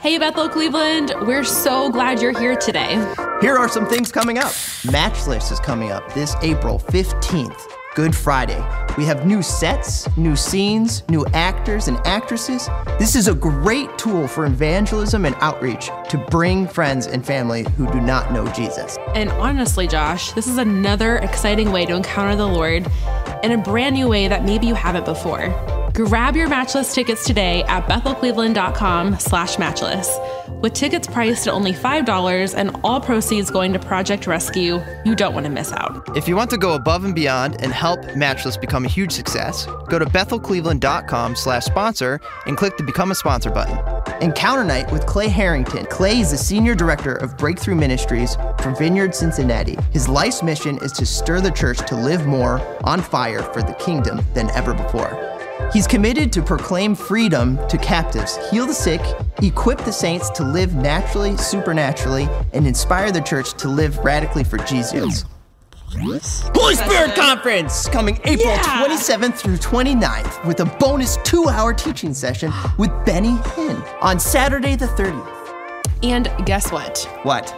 Hey, Bethel Cleveland. We're so glad you're here today. Here are some things coming up. Matchless is coming up this April 15th, Good Friday. We have new sets, new scenes, new actors and actresses. This is a great tool for evangelism and outreach to bring friends and family who do not know Jesus. And honestly, Josh, this is another exciting way to encounter the Lord in a brand new way that maybe you haven't before. Grab your Matchless tickets today at bethelcleveland.com slash matchless. With tickets priced at only $5 and all proceeds going to Project Rescue, you don't want to miss out. If you want to go above and beyond and help Matchless become a huge success, go to bethelcleveland.com slash sponsor and click the Become a Sponsor button. Encounter Night with Clay Harrington. Clay is the Senior Director of Breakthrough Ministries for Vineyard Cincinnati. His life's mission is to stir the church to live more on fire for the kingdom than ever before. He's committed to proclaim freedom to captives, heal the sick, equip the saints to live naturally, supernaturally, and inspire the church to live radically for Jesus. Holy Spirit Conference coming April Yeah. 27th through 29th with a bonus two hour teaching session with Benny Hinn on Saturday the 30th. And guess what? What?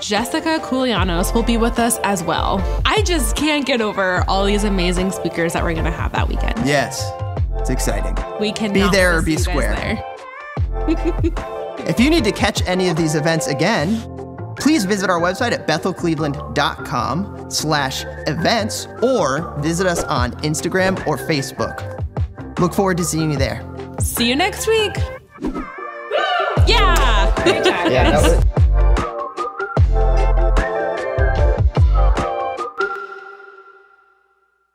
Jessica Koulianos will be with us as well. I just can't get over all these amazing speakers that we're going to have that weekend. Yes, it's exciting. We can Be there or be square. If you need to catch any of these events again, please visit our website at bethelcleveland.com slash events or visit us on Instagram or Facebook. Look forward to seeing you there. See you next week. Yeah. Yeah, that was